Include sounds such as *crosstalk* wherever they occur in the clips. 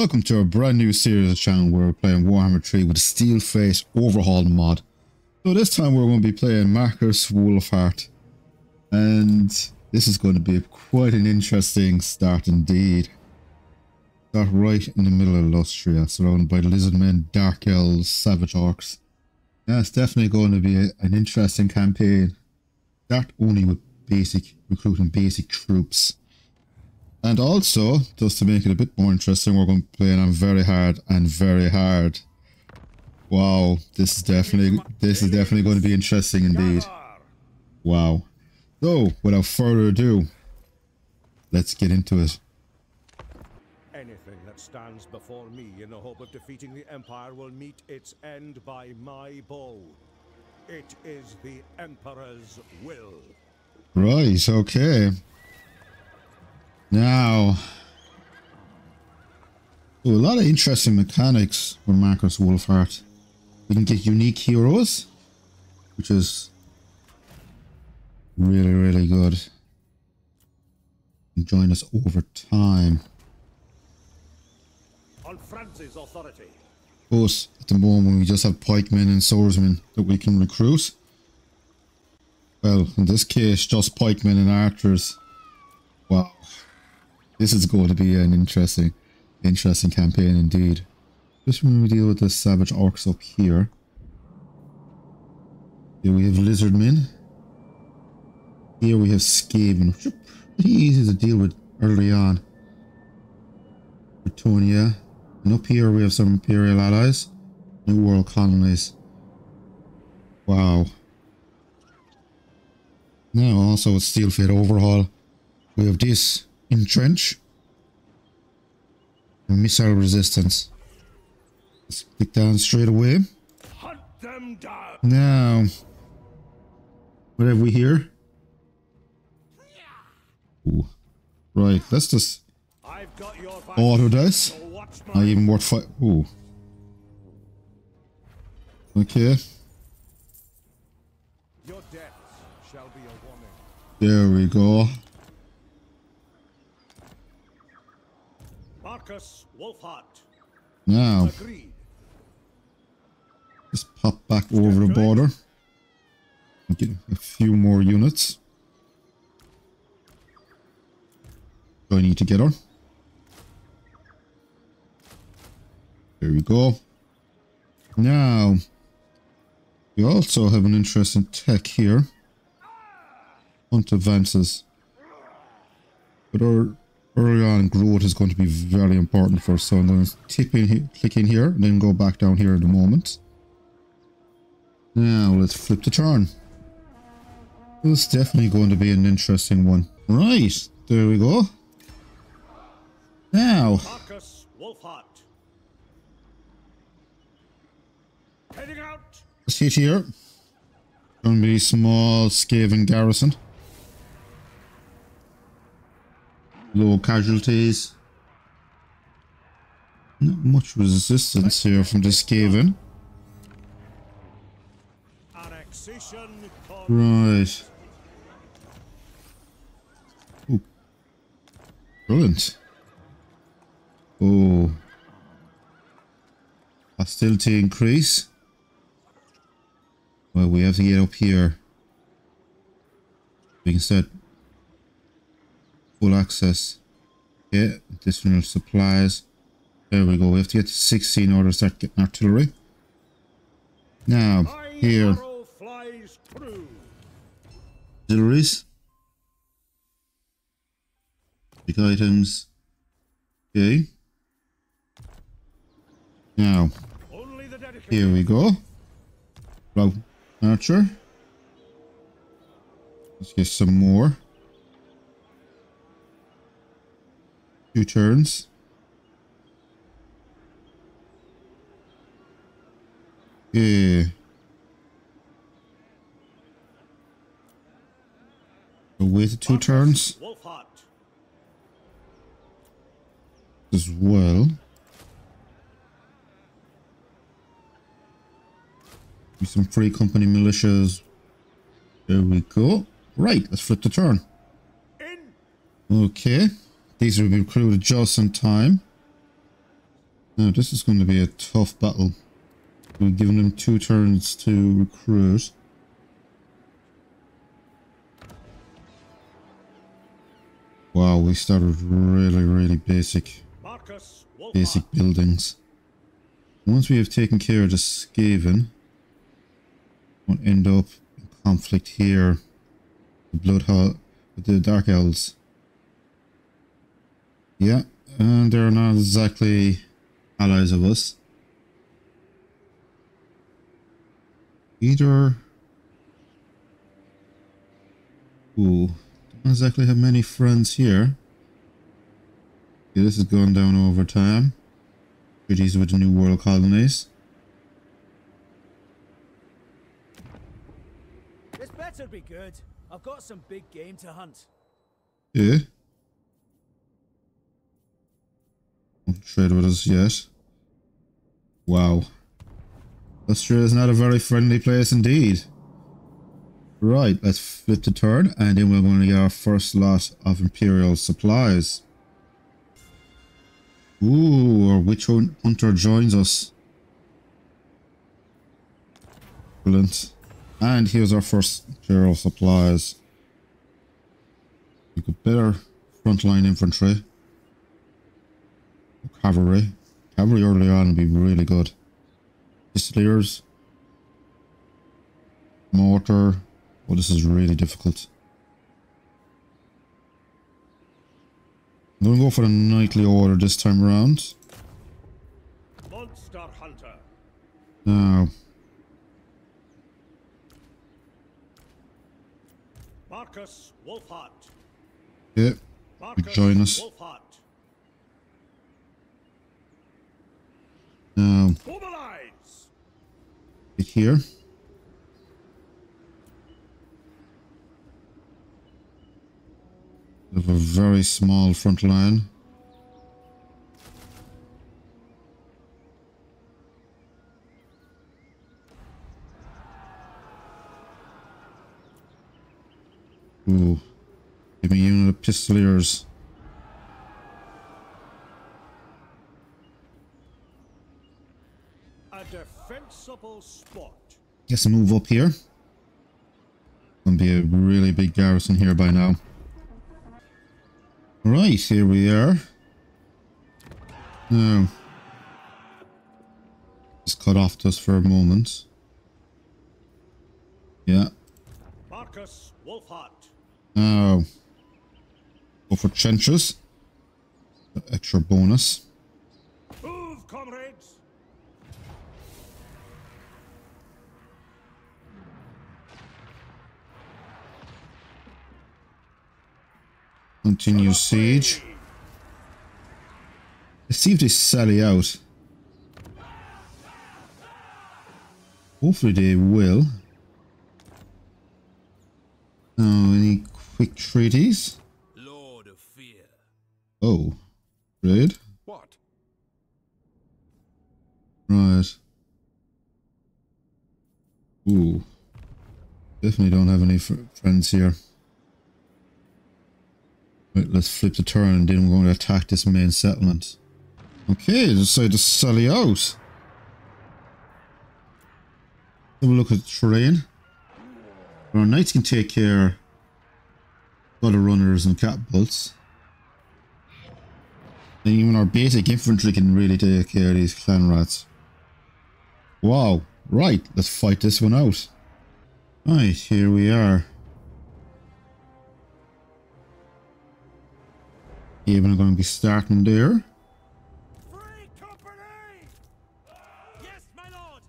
Welcome to a brand new series of channel where we're playing Warhammer 3 with a Steel Faith Overhaul mod. So this time we're going to be playing Markus Wulfhart. And this is going to be quite an interesting start indeed. Start right in the middle of Lustria, surrounded by lizardmen, dark elves, savage orcs. Yeah, it's definitely going to be a, an interesting campaign. Start only with basic, recruiting basic troops. And also, just to make it a bit more interesting, we're going to play on very hard and very hard. Wow, this is definitely this is definitely going to be interesting indeed. Wow. So, without further ado, let's get into it. Anything that stands before me in the hope of defeating the Empire will meet its end by my bow. It is the Emperor's will. Right, okay. Now, so a lot of interesting mechanics for Markus Wulfhart. We can get unique heroes, which is really, really good. And join us over time. On Franz's authority. Of course, at the moment we just have pikemen and swordsmen that we can recruit. Well, in this case, just pikemen and archers. Wow. This is going to be an interesting, interesting campaign indeed. Just when we deal with the savage orcs up here. Here we have lizardmen. Here we have skaven, which are pretty easy to deal with early on. Bretonnia. And up here we have some Imperial allies. New World colonies. Wow. Now also with Steel Faith Overhaul. We have this entrench missile resistance. Let's click down straight away. Hunt them down. Now, what have we here? Ooh. Right, let's just auto dice. Not even worth fight. Ooh. Okay, there we go. Markus Wulfhart. Now, Agreed. just pop back over the border. Get a few more units. Joining together. There we go. Now, we also have an interesting tech here. Hunt advances. But our early on growth is going to be very important for us. So I'm going to tip in here, click in here, and then go back down here in a moment. Now let's flip the turn. This is definitely going to be an interesting one. Right, there we go. Now, Markus Wulfhart. Heading out. let's hit here. Going to be small Skaven garrison. Low casualties. Not much resistance here from the Skaven. Right. Ooh. Brilliant. Oh. Hostility increase. Well, we have to get up here. We can full access. Yeah, additional supplies. There we go. We have to get to 16 in order to start getting artillery. Now, here. Auxiliaries. Big items. Okay. Now, here we go. Route Archer. Let's get some more. Two turns. Yeah. Wait two turns as well. With some free company militias. There we go. Right, let's flip the turn. Okay. These will be recruited just in time. Now, this is going to be a tough battle. We've given them two turns to recruit. Wow, we started really, really basic, basic buildings. Once we have taken care of the Skaven, we'll end up in conflict here. The Blood with the Dark Elves. Yeah, and they're not exactly allies of us. Either... Ooh, don't exactly have many friends here. Yeah, this is going down over time. Treaties with the New World colonies. This better be good. I've got some big game to hunt. Yeah. Trade with us yet. Wow. Lustria is not a very friendly place indeed. Right, let's flip the turn and then we're going to get our first lot of Imperial supplies. Ooh, our Witch Hunter joins us. Brilliant. And here's our first Imperial supplies. We got better frontline infantry. Cavalry. Cavalry early on would be really good. Pistoliers. Mortar. Oh, this is really difficult. I'm going to go for the knightly order this time around. Monster Hunter. Now, Markus Wulfhart. yeah, Markus join us. Wulfhart. Now, Mobilize. get here. We have a very small front line. Ooh. Give me a unit of pistoliers. A Guess move up here. Gonna be a really big garrison here by now. Right, here we are. Now, just cut off just for a moment. Yeah. Markus Wulfhart. Now, go for trenches. Extra bonus. Continue siege. Let's see if they sally out. Hopefully they will. Oh, any quick treaties? Lord of Fear. Oh, raid? What? Right. Ooh. Definitely don't have any fr friends here. Right, let's flip the turn and then we're going to attack this main settlement. Okay, decide to sally out. Have a look at the terrain. Our knights can take care of the runners and catapults. And even our basic infantry can really take care of these clan rats. Wow. Right, let's fight this one out. Right, here we are. Even going to be starting there. Yes, my lord!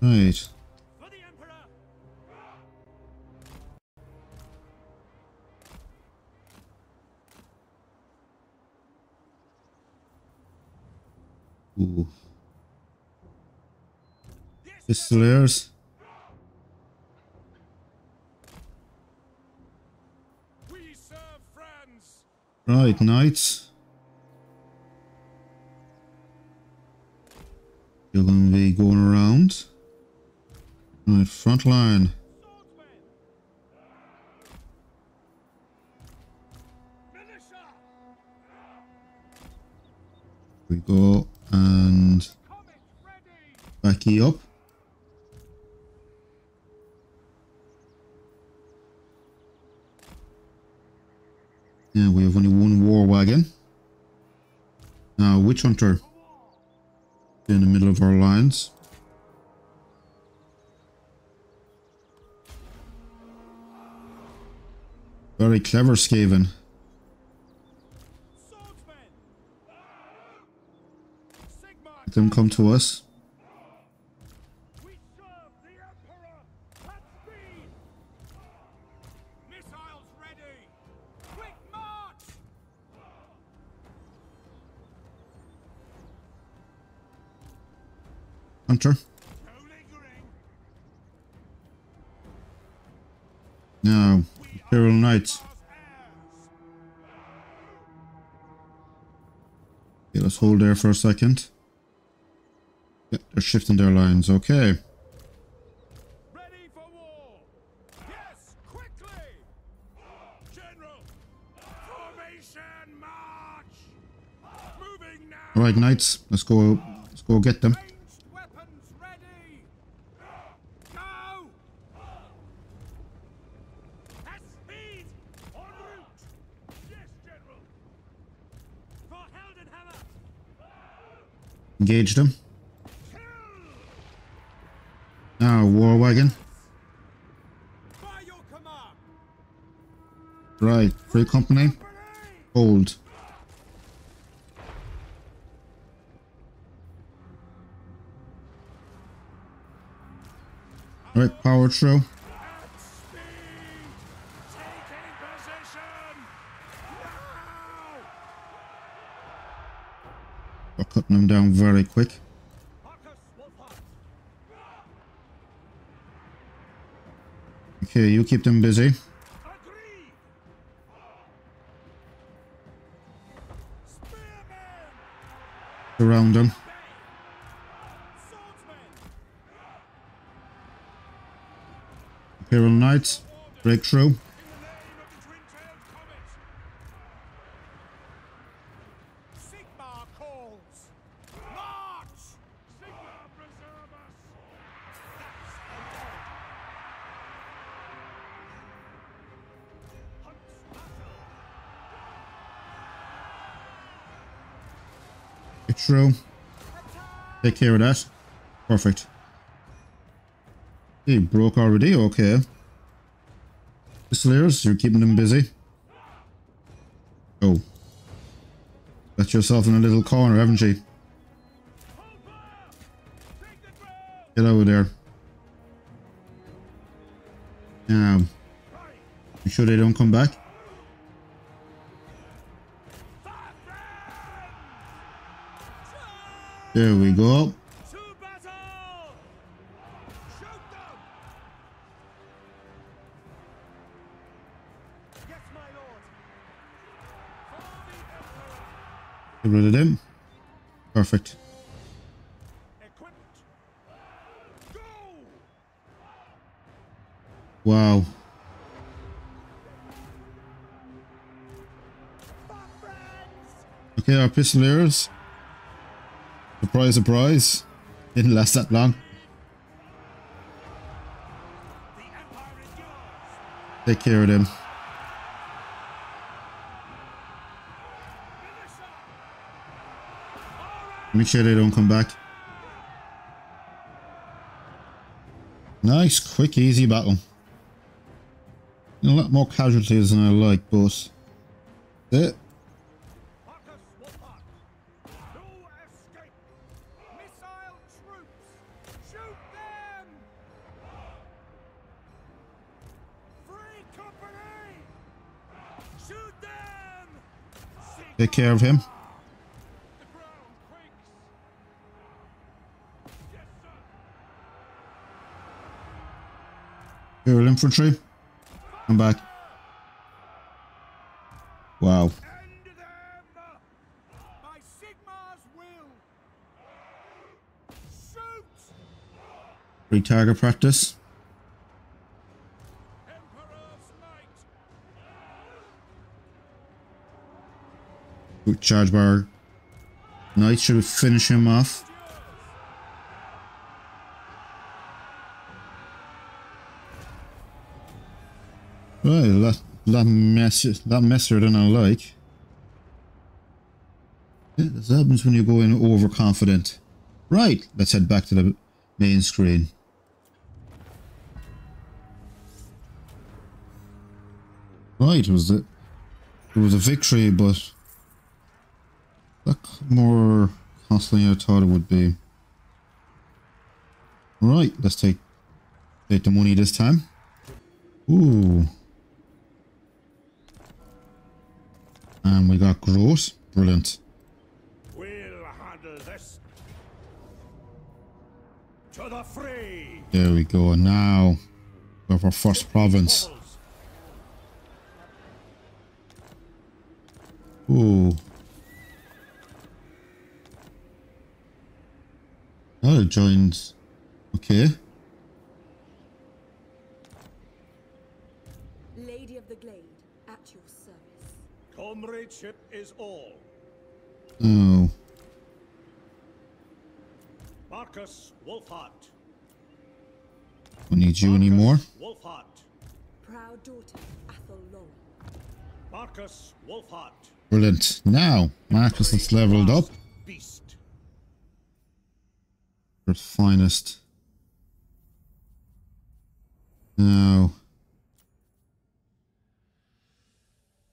Right. Ooh. We Right, knights. You're going to be going around. Right, front line. We go and back you up. Yeah, we have only one war wagon. Now, Witch Hunter in the middle of our lines. Very clever, Skaven. Let them come to us. Hunter. No Imperial Knights. Okay, let's hold there for a second. Yeah, they're shifting their lines. Okay. All right, Knights. Let's go. Let's go get them. Ranged weapons ready! Go! At speed! En route! Yes, General! For Heldenhammer! Engage them. Now, War Wagon. Right, Free Company. Hold. All right, power through. At speed! Taking position! Now! Them down very quick. Okay, you keep them busy. Surround them. Imperial Knights. Break through. Take care of that. Perfect. He broke already, okay. Slayers, you're keeping them busy. Oh. Got yourself in a little corner, haven't you? The! Get over there. Now, you sure they don't come back? There we go. Get rid of them. Perfect. Wow. Okay, our pistoliers. Surprise, surprise. Didn't last that long. Take care of them. Make sure they don't come back. Nice, quick, easy battle. A lot more casualties than I like, but that's it. Take care of him. Imperial infantry. Come back. Wow. Free target practice. Charge bar. Knight should finish him off. Right, that, lot, mess, lot messier than I like. Yeah, this happens when you go in overconfident. Right, let's head back to the main screen. Right, it was a, it was a victory, but that more costly than I thought it would be. Right, let's take take the money this time. Ooh. And we got growth. Brilliant. We'll handle this. To the free. There we go. Now, we have our first province. Ooh. It joined. Okay. Lady of the Glade, at your service. Comradeship is all. Oh. Markus Wulfhart. Don't need you anymore. Wulfhart. Proud daughter, Athel Loren. Markus Wulfhart. Brilliant. Now, Markus is leveled up. Beast. Finest. Now.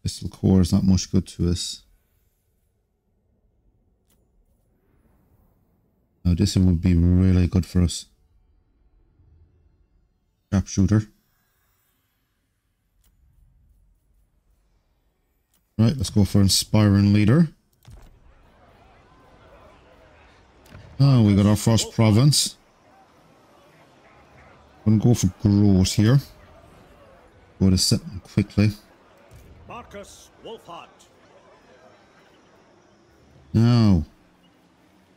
Pistol core is not much good to us. Now this would be really good for us. Sharpshooter. Right, let's go for Inspiring Leader. Oh, we got our first province. Gonna go for growth here. Go to set them quickly. Markus Wulfhart. Now,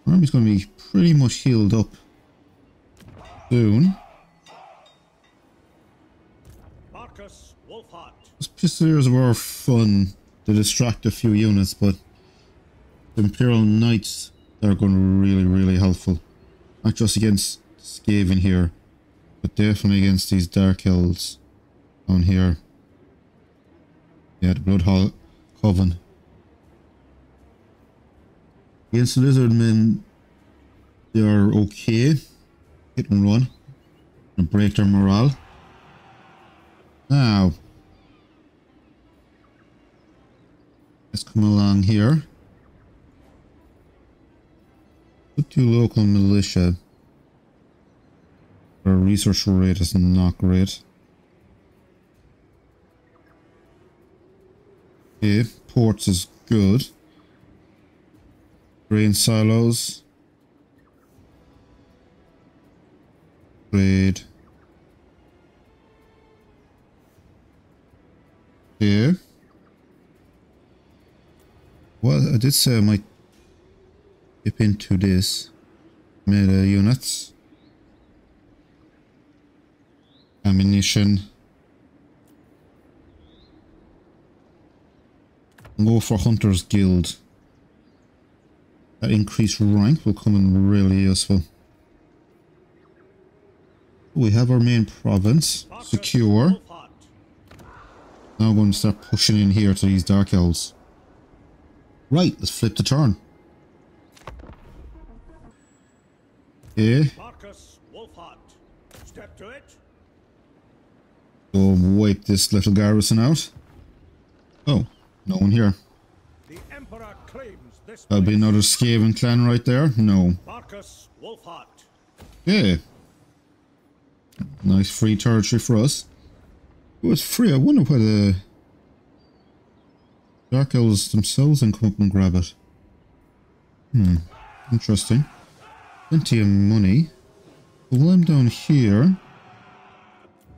army's gonna be pretty much healed up soon. Markus Wulfhart. This Pistoliers were fun to distract a few units, but the Imperial Knights are going really, really helpful. Not just against Skaven here, but definitely against these Dark Elves on here. Yeah, the Blood Hall Coven. Against the Lizardmen, they are okay. Hit and run. And break their morale. Now, let's come along here. Put to local militia. Our research rate is not great. Okay, ports is good. Grain silos. Trade. Here. Well, I did say I might dip into this meta units. Ammunition. Go for Hunter's Guild. That increased rank will come in really useful. We have our main province secure. Now I'm going to start pushing in here to these Dark Elves. Right, let's flip the turn. Okay, Markus Wulfhart. Step to it. go wipe this little garrison out. Oh, no one here. The Emperor claims this That'll be another Skaven clan right there. No. Markus Wulfhart. Yeah. Nice free territory for us. It was free. I wonder why the Dark Elves themselves can come up and grab it. Hmm. Interesting. Plenty of money. While I'm down here,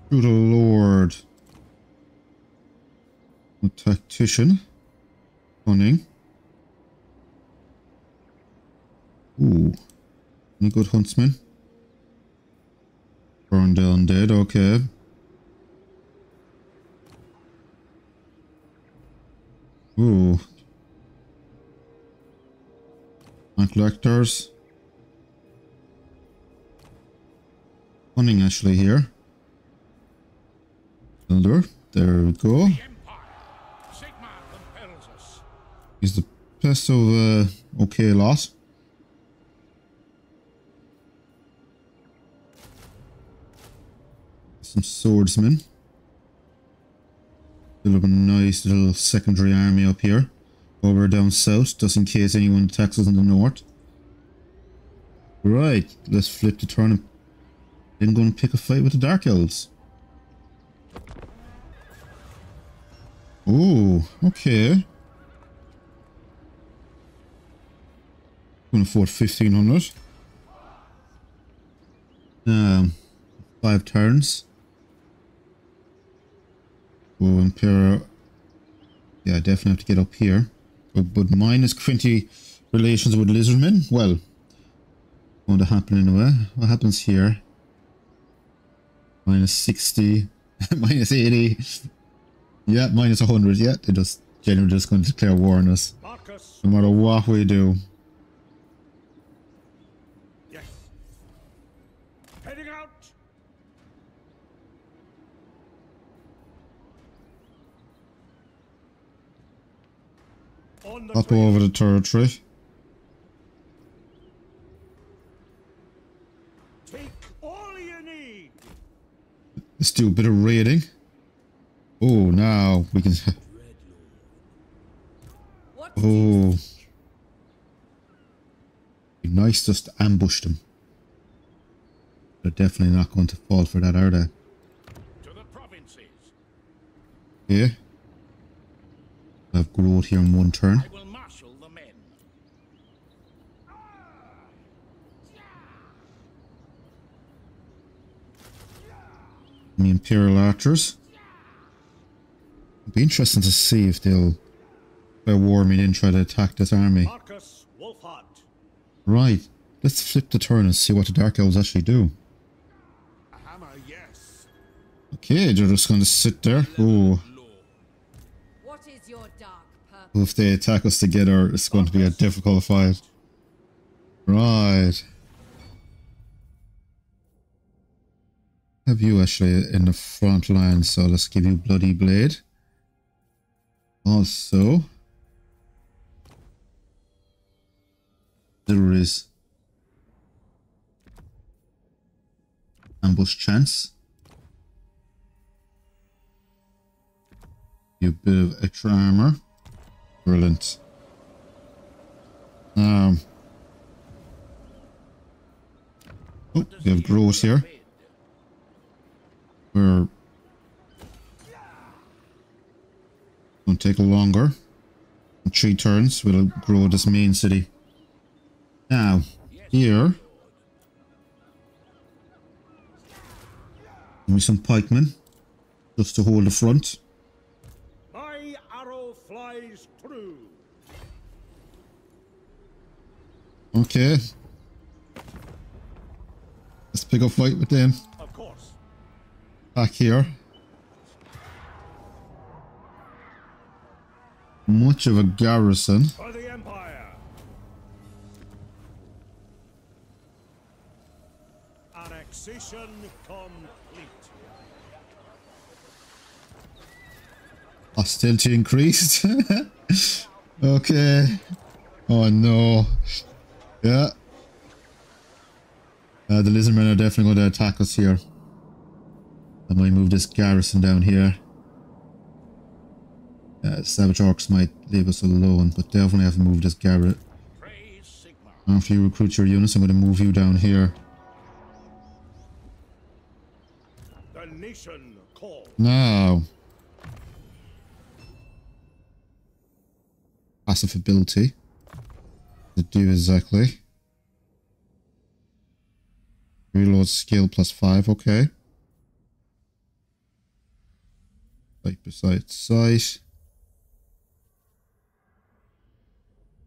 through the Lord, a tactician, cunning. Ooh, any good huntsman? Burned down dead, okay. Ooh. collectors. Hunting actually here. Builder. There we go. Sigmar compels us. He's the best of uh, okay lot. Some swordsmen. Build up a nice little secondary army up here. Over down south, just in case anyone attacks us in the north. Right, let's flip the turn and then go and pick a fight with the Dark Elves. Oh, okay. Gonna afford 1500. Um, five turns. Oh, Imperial. Yeah, I definitely have to get up here. But, but minus 20 relations with lizardmen? Well, going to happen anyway. What happens here? Minus 60, *laughs* minus 80. Yeah, minus 100. Yeah, they're just generally just going to declare war on us. Markus. No matter what we do. Yes. Heading out. Up over the territory. Take all you need. Let's do a bit of raiding. Oh, now we can... *laughs* What Oh. Be nice just to ambush them. They're definitely not going to fall for that, are they? To the provinces. Yeah. Have growth here in one turn. I will marshal the men. The Imperial Archers. It'd be interesting to see if they'll by war me in try to attack this army. Markus Right. Let's flip the turn and see what the Dark Elves actually do. A hammer, yes. Okay, they're just going to sit there. Oh, What is your dark purpose? if they attack us together, it's going to be a difficult fight. Right. Have you actually in the front line, so let's give you Bloody Blade. Also, there is Ambush Chance. You bit of extra armor. Brilliant. Um. Oh, we have growth here. We're going to take longer. In three turns, we'll grow this main city. Now, here. Give me some pikemen. Just to hold the front. My arrow flies true. Okay. Let's pick a fight with them. Back here. Much of a garrison. For the Empire. Annexation complete. Hostility increased. *laughs* okay. Oh no. Yeah. Uh, the lizardmen are definitely going to attack us here. I might move this garrison down here. Uh, Savage Orcs might leave us alone, but definitely have to move this garret. After you recruit your units, I'm going to move you down here. The nation calls. Now. Passive ability. To do exactly. Reload skill plus 5, okay. Sight beside sight.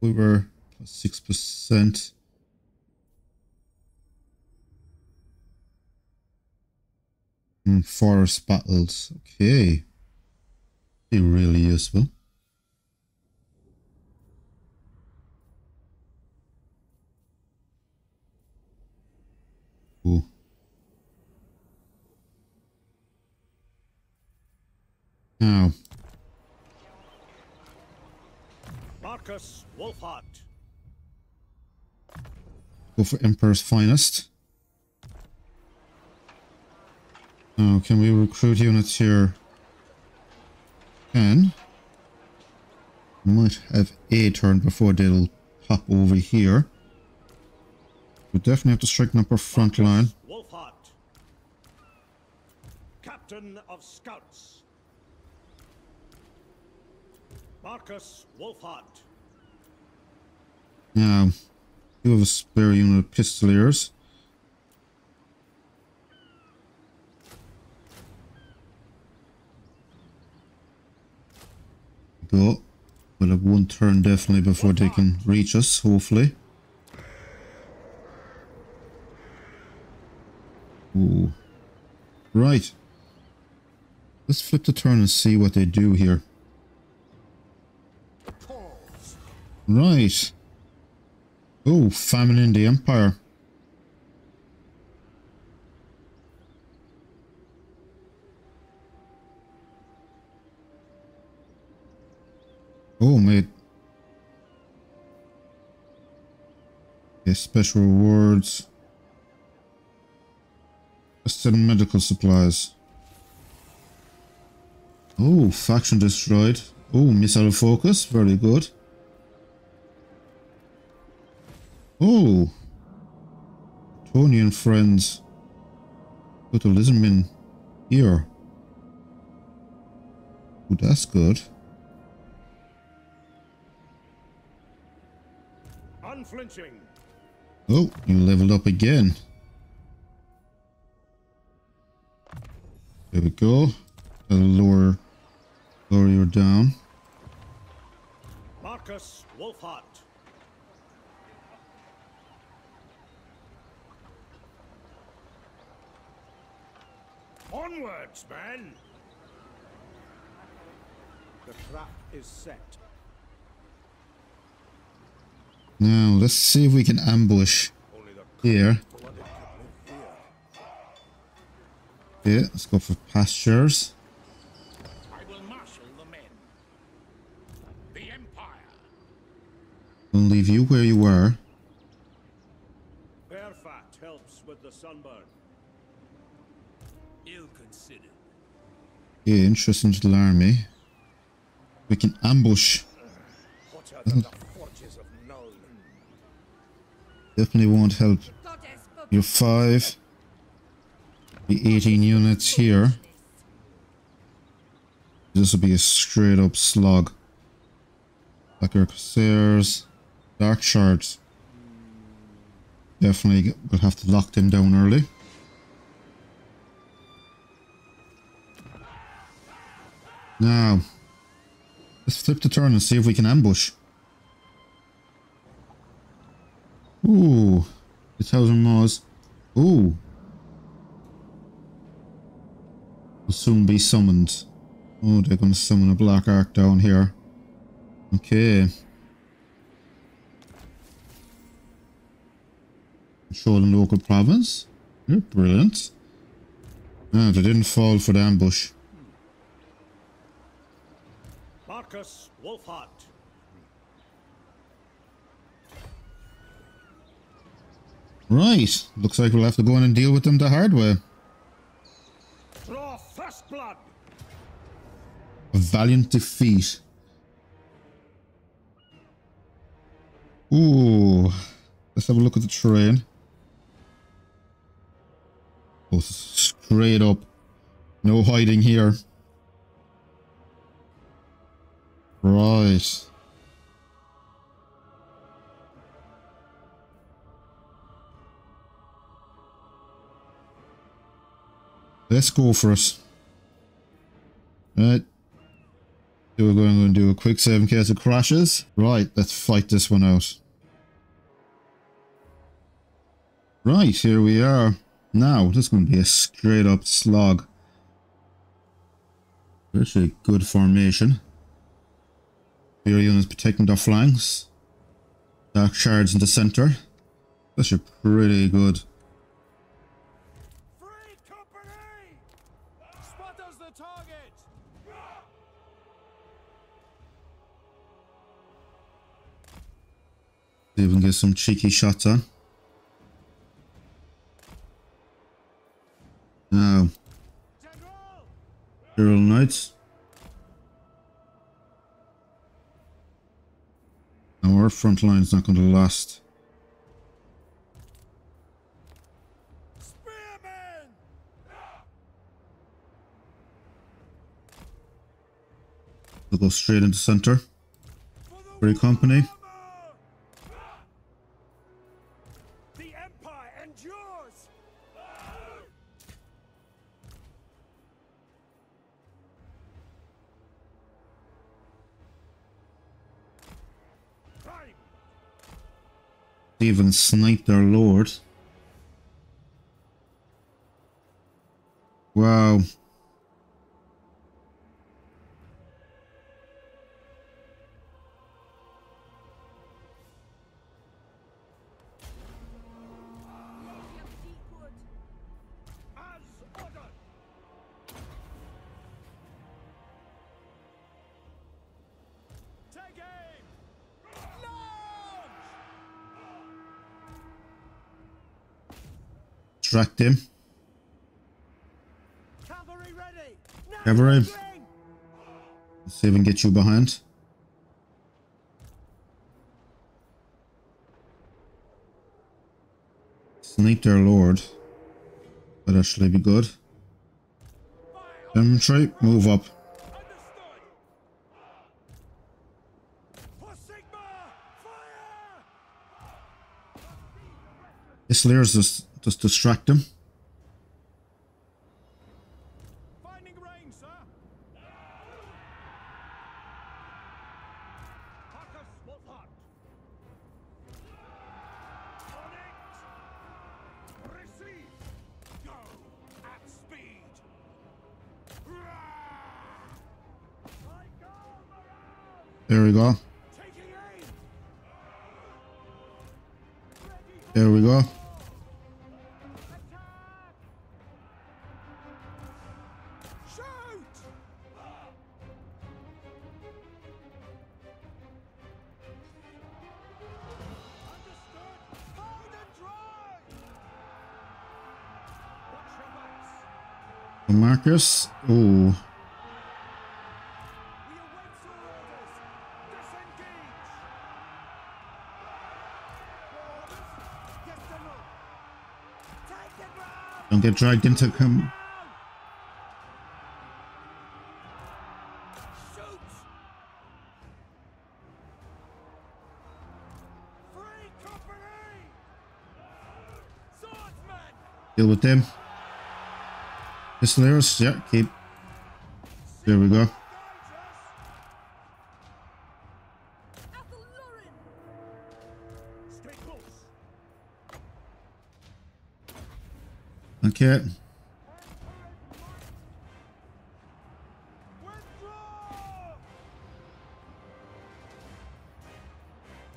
We were plus 6%. Mm, forest battles. Okay. Be really useful. Ooh. Now, Markus Wulfhart. go for Emperor's Finest. Now, can we recruit units here? Can. Might have a turn before they'll pop over here. We definitely have to straighten up our front line. Wulfhart. Captain of Scouts. Markus Wulfhart. Now, you have a spare unit of pistoliers. Go. We'll have one turn definitely before they can reach us, hopefully. Ooh. Right. Let's flip the turn and see what they do here. Right. Oh, famine in the Empire. Oh, mate. Okay, special rewards. Assistant medical supplies. Oh, faction destroyed. Oh, missile focus. Very good. Oh. Tony and friends. Got the lizardmen here. Oh, that's good. Unflinching. Oh, you leveled up again. There we go. That'll lower, lower you down. Markus Wulfhart. Onwards, men! The trap is set. Now, let's see if we can ambush here. blooded could live here. Okay, let's go for pastures. I will marshal the men. The Empire. We'll leave you where you were. Bear fat helps with the sunburn. Okay, interesting little army. We can ambush. What are the forges of Null? Definitely won't help. You're five. The 18 units here. This will be a straight up slog. Like our Corsairs. Dark Shards. Definitely we'll have to lock them down early. Now, let's flip the turn and see if we can ambush. Ooh, the thousand moors. Ooh. Will soon be summoned. Oh, they're going to summon a black ark down here. Okay. Controlling local province. You're brilliant. Ah, they didn't fall for the ambush. Markus Wulfhart. Right. Looks like we'll have to go in and deal with them the hard way. Draw first blood. A valiant defeat. Ooh. Let's have a look at the terrain. Oh, straight up. No hiding here. Right. Let's go for it. Right. So we're going to do a quick save in case it crashes. Right, let's fight this one out. Right, here we are. Now, this is going to be a straight up slog. Actually, good formation. Your units protecting their flanks. Dark shards in the center. That's a pretty good. Free company. See the target. Even get some cheeky shots on. Now, General Knights. Now our front line is not going to last. We'll go straight into center. Free company. Even sniped their lord. Wow. Distract him. Cavalry! Let's see if we can get you behind. Sniped our lord. That'd actually be good. Demonstrate, move up. This Lear's just, just distract him. The ground! don't get dragged into him. Deal with them. Lear's, yeah, keep. There we go. Guide us! Stay close! Okay.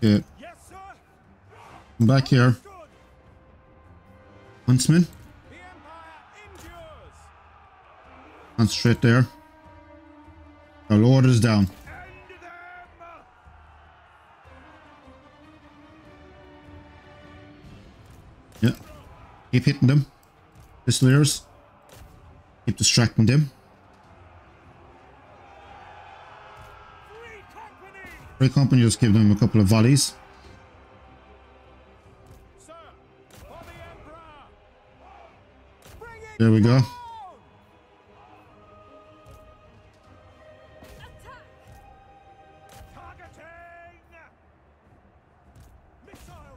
Okay. Yes, sir! Come back here. Huntsman. The Empire endures! Concentrate there. Our lord is down. Yeah. Keep hitting them. Pistoliers. Keep distracting them. Free company! Just give them a couple of volleys. There we go.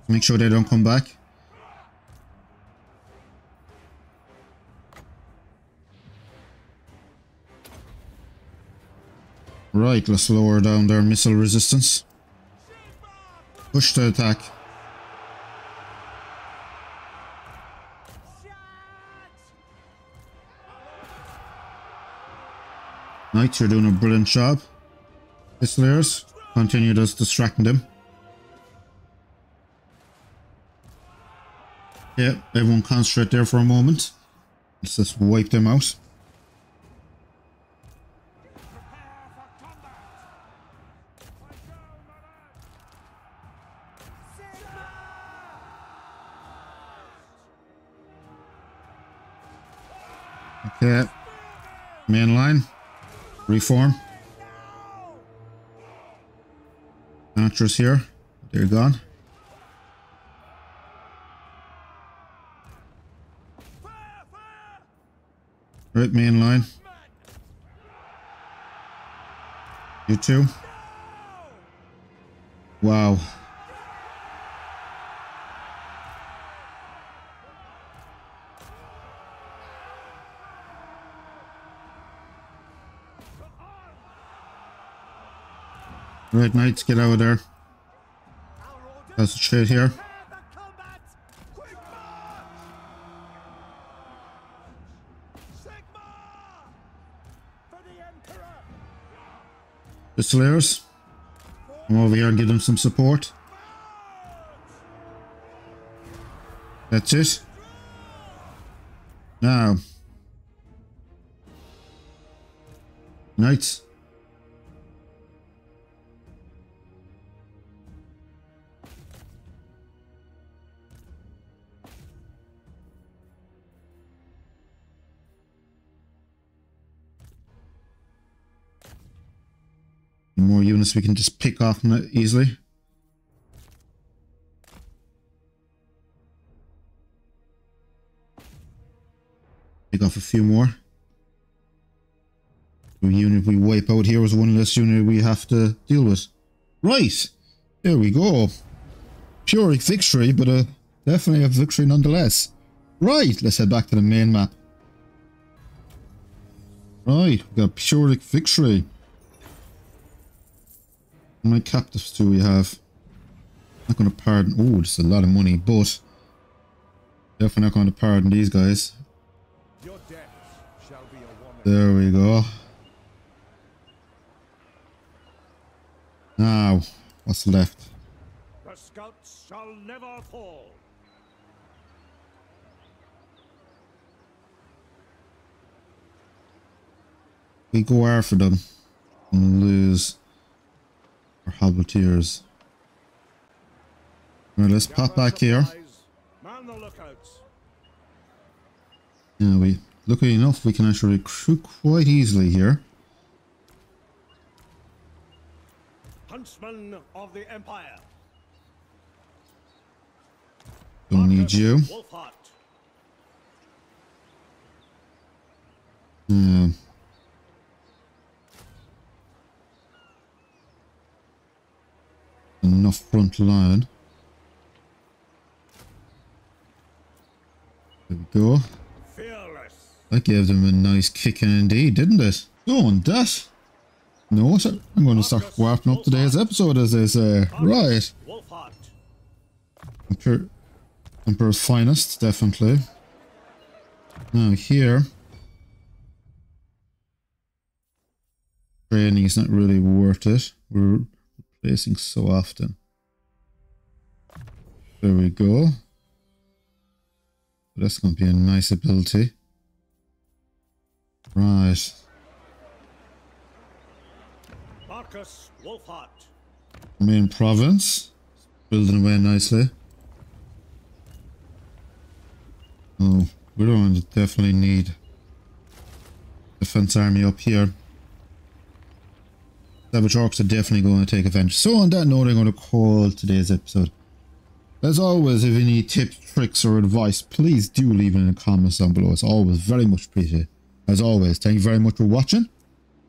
Make sure they don't come back. Right, let's lower down their missile resistance. Push to attack. Knights, you're doing a brilliant job. Pistoliers, continue just distracting them. Yeah, everyone concentrate there for a moment. Let's just wipe them out. Okay. Man line. Reform. Actress here. They're gone. Right, main line. You too? Wow. Right, knights, get out of there. That's the shit here. Slayers. Come over here and give them some support. That's it. Now. Knights. We can just pick off easily. Pick off a few more. The unit we wipe out here is one less unit we have to deal with. Right! There we go. Pyrrhic victory, but uh, definitely a victory nonetheless. Right, let's head back to the main map. Right, we've got Pyrrhic victory. How many captives do we have? Not going to pardon. Oh, it's a lot of money, but definitely not going to pardon these guys. Your death shall be a. There we go. Now, what's left? The scouts shall never fall. We go after them and lose our halberdiers. Right, let's pop back here. Man the lookouts. Yeah, we luckily enough we can actually recruit quite easily here. Huntsman of the Empire. Don't need you. Yeah. Enough front line. There we go. Fearless. That gave them a nice kicking indeed, didn't it? Go on, that. No, what? I'm going to start wrapping up today's episode, as they uh, say. Right. Wulfhart. Emperor, Emperor's finest, definitely. Now here. Training is not really worth it. We're replacing so often. There we go. That's going to be a nice ability. Right. Markus Wulfhart. Main province. Building away nicely. Oh, we're going to definitely need defense army up here. Savage Orcs are definitely going to take advantage. So on that note, I'm going to call today's episode. As always, if you need tips, tricks, or advice, please do leave it in the comments down below. It's always very much appreciated. As always, thank you very much for watching,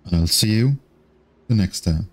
and I'll see you the next time.